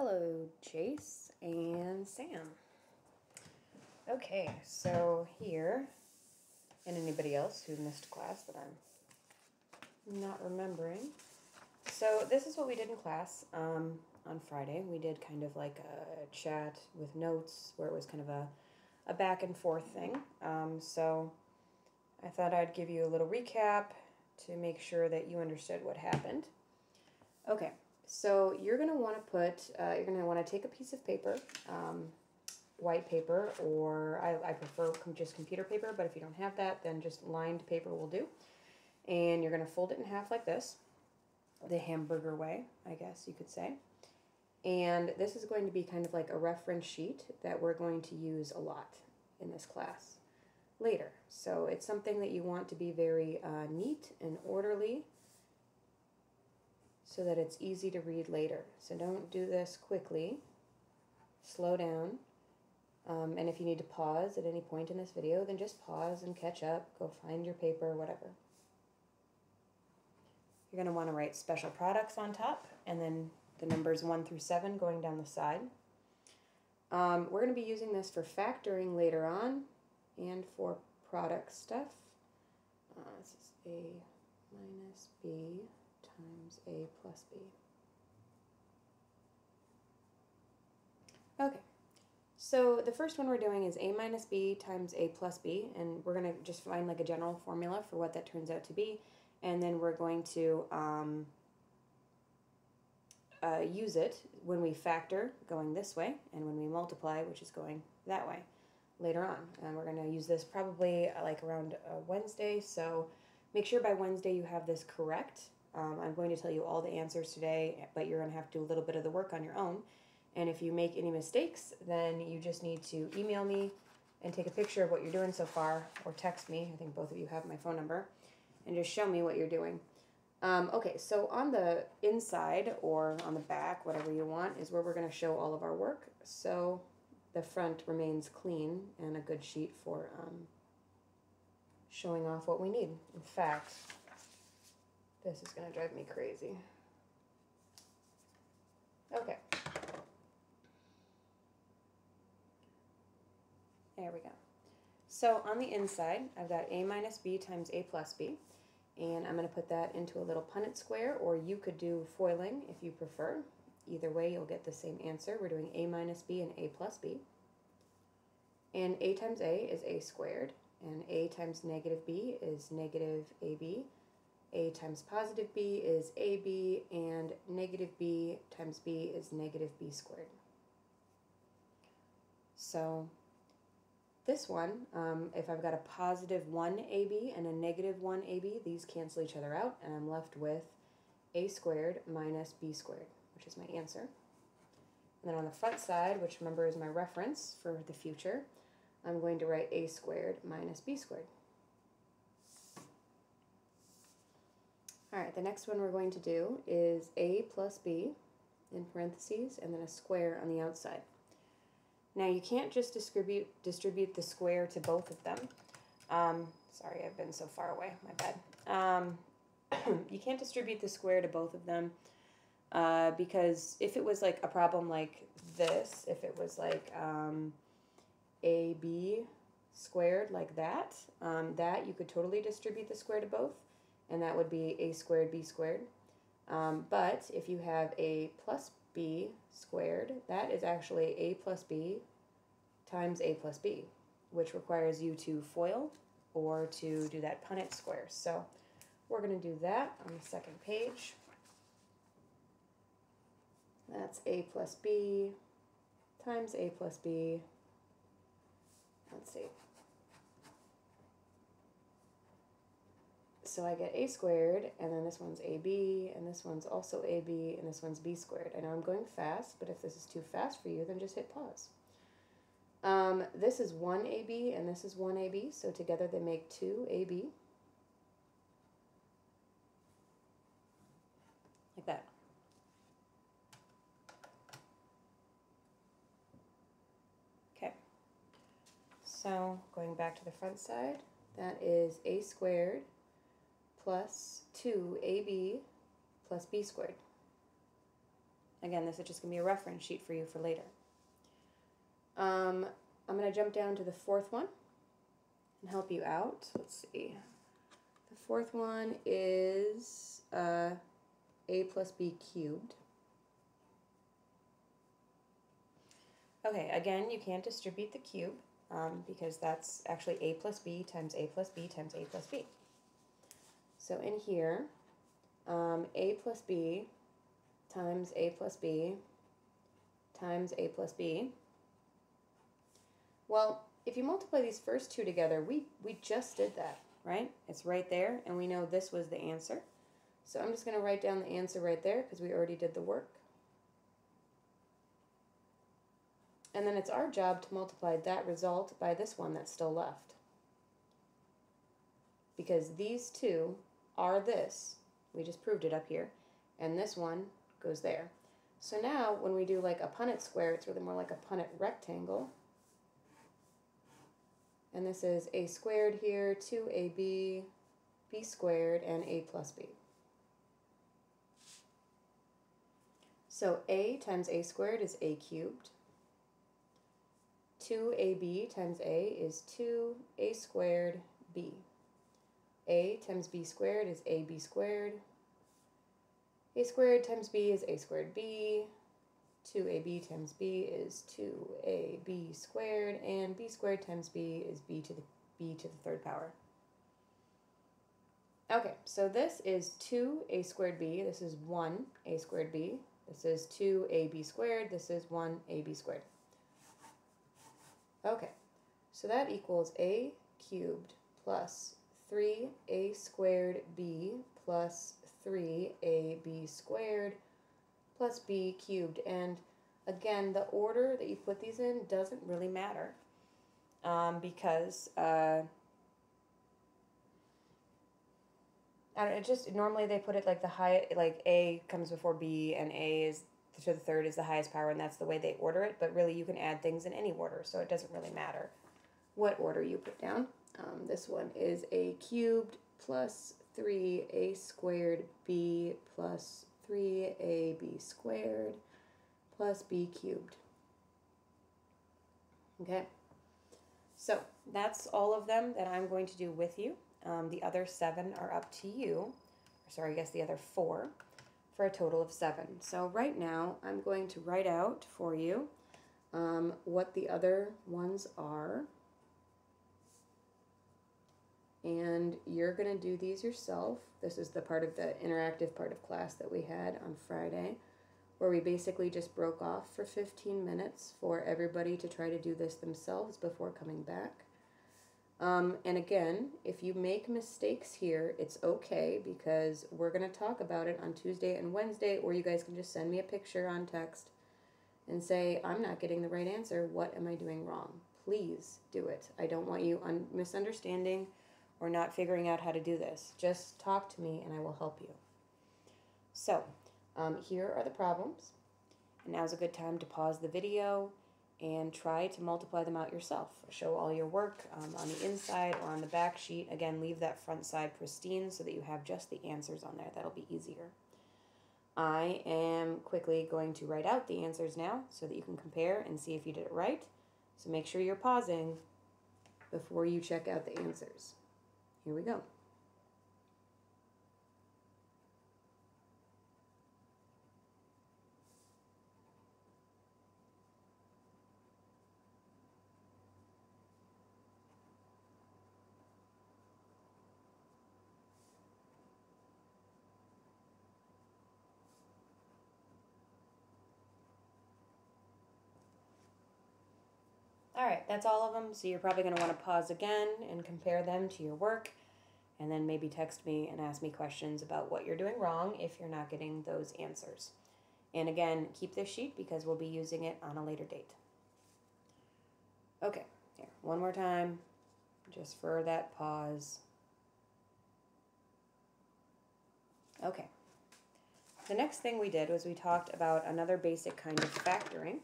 Hello, Chase and Sam. Okay, so here, and anybody else who missed class that I'm not remembering. So this is what we did in class um, on Friday. We did kind of like a chat with notes where it was kind of a, a back and forth thing. Um, so I thought I'd give you a little recap to make sure that you understood what happened. Okay, so you're going to want to put, uh, you're going to want to take a piece of paper, um, white paper, or I, I prefer com just computer paper, but if you don't have that, then just lined paper will do. And you're going to fold it in half like this, the hamburger way, I guess you could say. And this is going to be kind of like a reference sheet that we're going to use a lot in this class later. So it's something that you want to be very uh, neat and orderly so that it's easy to read later. So don't do this quickly. Slow down. Um, and if you need to pause at any point in this video, then just pause and catch up. Go find your paper, whatever. You're going to want to write special products on top and then the numbers 1 through 7 going down the side. Um, we're going to be using this for factoring later on and for product stuff. Uh, this is A minus B times A plus B. Okay, so the first one we're doing is A minus B times A plus B, and we're going to just find like a general formula for what that turns out to be, and then we're going to um, uh, use it when we factor going this way, and when we multiply, which is going that way later on. And we're going to use this probably uh, like around uh, Wednesday, so make sure by Wednesday you have this correct um, I'm going to tell you all the answers today, but you're going to have to do a little bit of the work on your own. And if you make any mistakes, then you just need to email me and take a picture of what you're doing so far, or text me. I think both of you have my phone number, and just show me what you're doing. Um, okay, so on the inside or on the back, whatever you want, is where we're going to show all of our work. So the front remains clean and a good sheet for um, showing off what we need. In fact, this is going to drive me crazy. Okay. There we go. So on the inside, I've got a minus b times a plus b. And I'm going to put that into a little Punnett square, or you could do foiling if you prefer. Either way, you'll get the same answer. We're doing a minus b and a plus b. And a times a is a squared, and a times negative b is negative ab a times positive b is ab, and negative b times b is negative b squared. So this one, um, if I've got a positive 1ab and a negative 1ab, these cancel each other out, and I'm left with a squared minus b squared, which is my answer. And then on the front side, which remember is my reference for the future, I'm going to write a squared minus b squared. All right, the next one we're going to do is a plus b in parentheses and then a square on the outside. Now you can't just distribute distribute the square to both of them. Um, sorry, I've been so far away, my bad. Um, you can't distribute the square to both of them uh, because if it was like a problem like this, if it was like um, AB squared like that, um, that you could totally distribute the square to both and that would be a squared b squared. Um, but if you have a plus b squared, that is actually a plus b times a plus b, which requires you to FOIL or to do that Punnett square. So we're going to do that on the second page. That's a plus b times a plus b. Let's see, so I get a squared, and then this one's ab, and this one's also ab, and this one's b squared. I know I'm going fast, but if this is too fast for you, then just hit pause. Um, this is 1ab, and this is 1ab, so together they make 2ab. Like that. Okay. So going back to the front side, that is a squared plus 2ab plus b squared. Again, this is just going to be a reference sheet for you for later. Um, I'm going to jump down to the fourth one and help you out. Let's see. The fourth one is uh, a plus b cubed. Okay, again, you can't distribute the cube um, because that's actually a plus b times a plus b times a plus b. So in here, um, a plus b times a plus b times a plus b. Well, if you multiply these first two together, we, we just did that, right? It's right there, and we know this was the answer. So I'm just going to write down the answer right there because we already did the work. And then it's our job to multiply that result by this one that's still left. Because these two are this. We just proved it up here. And this one goes there. So now when we do like a Punnett square, it's really more like a Punnett rectangle. And this is a squared here, 2ab, b squared, and a plus b. So a times a squared is a cubed. 2ab times a is 2a squared b. a times b squared is ab squared. a squared times b is a squared b. 2ab times b is 2ab squared, and b squared times b is b to the b to the third power. Okay, so this is 2a squared b, this is 1a squared b, this is 2ab squared, this is 1ab squared. Okay, so that equals a cubed plus 3a squared b plus 3ab squared plus b cubed. And again, the order that you put these in doesn't really matter um, because uh, I don't, it just normally they put it like the high like a comes before b and a is to the third is the highest power, and that's the way they order it. But really, you can add things in any order, so it doesn't really matter what order you put down. Um, this one is a cubed plus 3a squared b plus 3ab squared plus b cubed. Okay, so that's all of them that I'm going to do with you. Um, the other seven are up to you. Sorry, I guess the other four for a total of seven. So right now I'm going to write out for you um, what the other ones are. And you're going to do these yourself. This is the part of the interactive part of class that we had on Friday, where we basically just broke off for 15 minutes for everybody to try to do this themselves before coming back. Um, and again, if you make mistakes here, it's okay because we're going to talk about it on Tuesday and Wednesday, or you guys can just send me a picture on text and say, I'm not getting the right answer. What am I doing wrong? Please do it. I don't want you un- misunderstanding or not figuring out how to do this. Just talk to me and I will help you. So, um, here are the problems. And now's a good time to pause the video and try to multiply them out yourself. Show all your work um, on the inside or on the back sheet. Again, leave that front side pristine so that you have just the answers on there. That'll be easier. I am quickly going to write out the answers now so that you can compare and see if you did it right. So make sure you're pausing before you check out the answers. Here we go. All right, that's all of them. So you're probably going to want to pause again and compare them to your work, and then maybe text me and ask me questions about what you're doing wrong if you're not getting those answers. And again, keep this sheet because we'll be using it on a later date. Okay, here, one more time, just for that pause. Okay. The next thing we did was we talked about another basic kind of factoring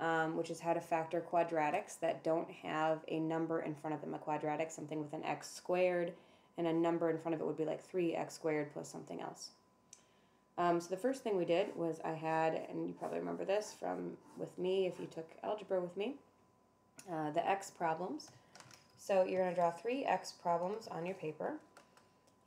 um, which is how to factor quadratics that don't have a number in front of them. A quadratic, something with an x squared, and a number in front of it would be like 3x squared plus something else. Um, so the first thing we did was I had, and you probably remember this from with me if you took algebra with me, uh, the x problems. So you're going to draw three x problems on your paper,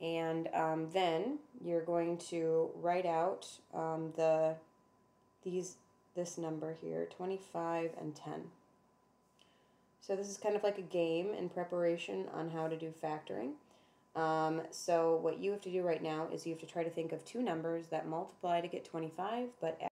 and um, then you're going to write out um, the these this number here, 25 and 10. So this is kind of like a game in preparation on how to do factoring. Um, so what you have to do right now is you have to try to think of two numbers that multiply to get 25 but